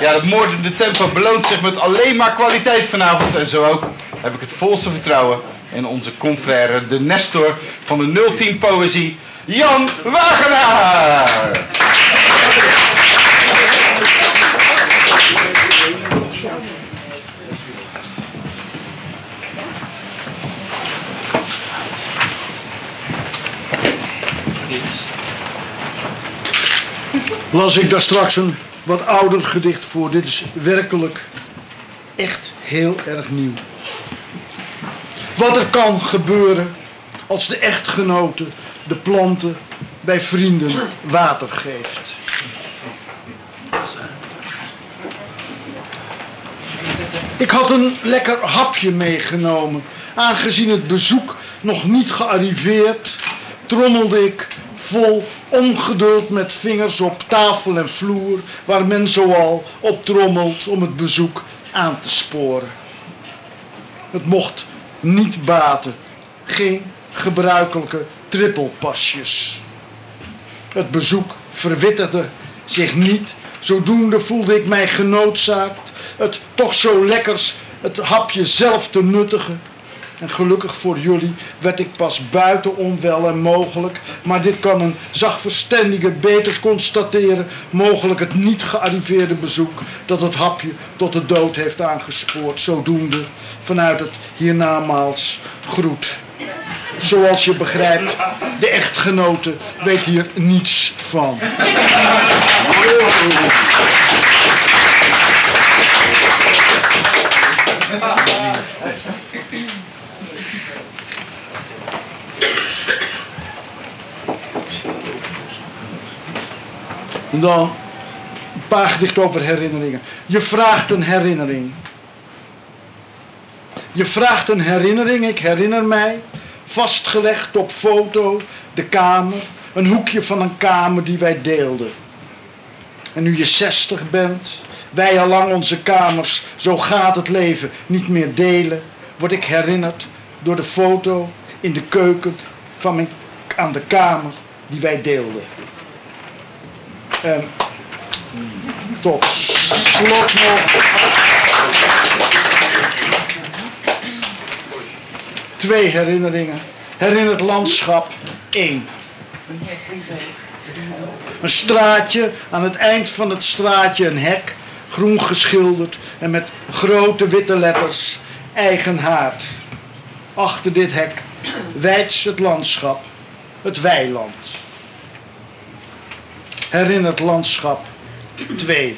Ja, dat moordende tempo beloont zich met alleen maar kwaliteit vanavond. En zo ook heb ik het volste vertrouwen in onze confrère, de Nestor van de 010 Poëzie, Jan Wagenaar. las ik daar straks een wat ouder gedicht voor. Dit is werkelijk echt heel erg nieuw. Wat er kan gebeuren als de echtgenote de planten bij vrienden water geeft. Ik had een lekker hapje meegenomen. Aangezien het bezoek nog niet gearriveerd, trommelde ik vol ongeduld met vingers op tafel en vloer, waar men zoal op trommelt om het bezoek aan te sporen. Het mocht niet baten, geen gebruikelijke trippelpasjes. Het bezoek verwittigde zich niet, zodoende voelde ik mij genoodzaakt het toch zo lekkers het hapje zelf te nuttigen en gelukkig voor jullie werd ik pas buiten onwel en mogelijk, maar dit kan een zachtverständige beter constateren, mogelijk het niet gearriveerde bezoek dat het hapje tot de dood heeft aangespoord, zodoende vanuit het hiernamaals groet. Zoals je begrijpt, de echtgenote weet hier niets van. Dan een paar gedichten over herinneringen. Je vraagt een herinnering. Je vraagt een herinnering, ik herinner mij, vastgelegd op foto, de kamer, een hoekje van een kamer die wij deelden. En nu je zestig bent, wij al lang onze kamers, zo gaat het leven, niet meer delen, word ik herinnerd door de foto in de keuken van mijn, aan de kamer die wij deelden. En tot slot nog. Twee herinneringen. Herinnerd landschap 1. Een straatje, aan het eind van het straatje een hek, groen geschilderd en met grote witte letters, eigen haard. Achter dit hek wijds het landschap, het weiland herinnert landschap 2.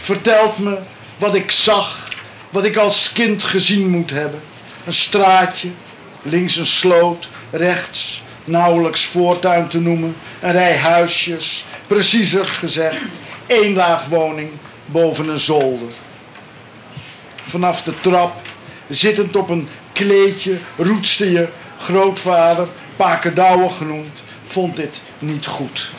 Vertelt me wat ik zag, wat ik als kind gezien moet hebben. Een straatje, links een sloot, rechts nauwelijks voortuin te noemen, een rij huisjes, preciezer gezegd, één laag woning boven een zolder. Vanaf de trap, zittend op een kleedje, roetste je grootvader, Pakendouwe genoemd, vond dit niet goed.